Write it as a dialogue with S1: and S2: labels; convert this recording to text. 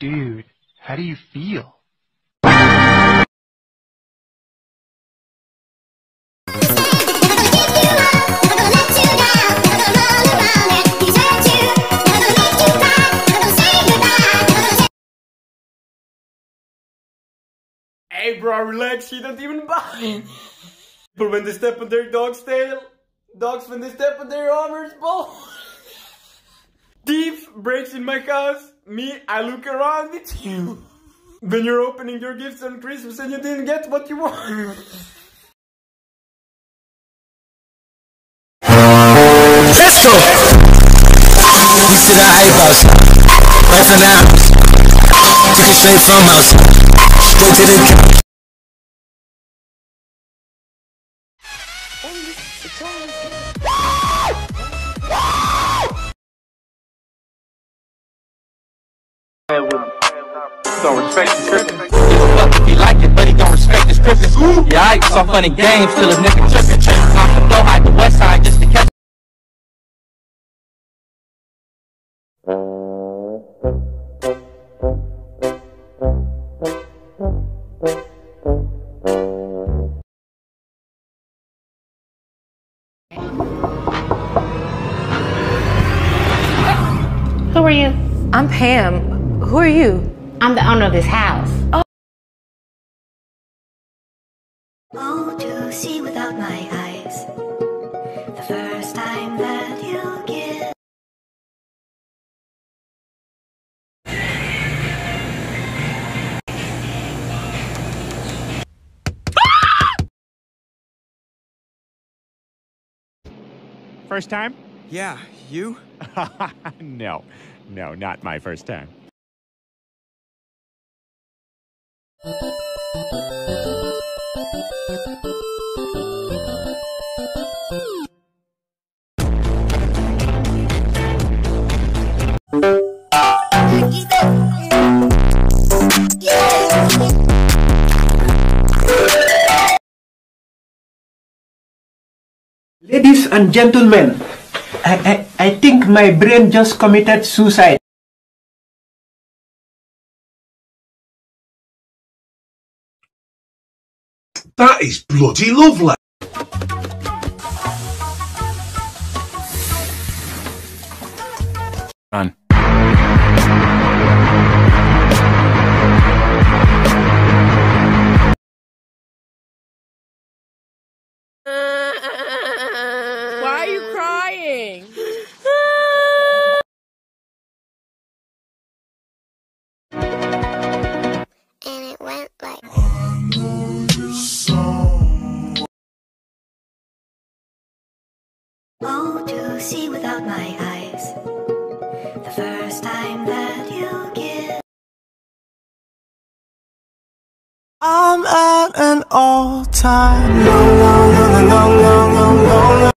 S1: Dude, how do you feel?
S2: Hey bro, relax, you don't even buy. But when they step on their dog's tail, dogs when they step on their armor's ball. Thief breaks in my house, me, I look around with you. When you're opening your gifts on Christmas and you didn't get what you want.
S3: Let's go! We to the hype house. Right from the. Took it straight from house. Straight to the
S4: Don't respect the if like it, but he don't respect the. Yeah, I saw funny games till a nigga tripping. Off the hide
S5: Who are you?
S6: I'm Pam. Who are you?
S5: I'm the owner of this house.
S7: Oh, to see without my eyes. First time?
S8: Yeah, you?
S9: no, no, not my first time.
S10: Ladies and gentlemen, I, I, I think my brain just committed suicide.
S11: That is bloody lovely.
S9: Run.
S6: Why
S7: see without my eyes. The first time that you give.
S3: I'm at an all-time low, low, low, low, low, low,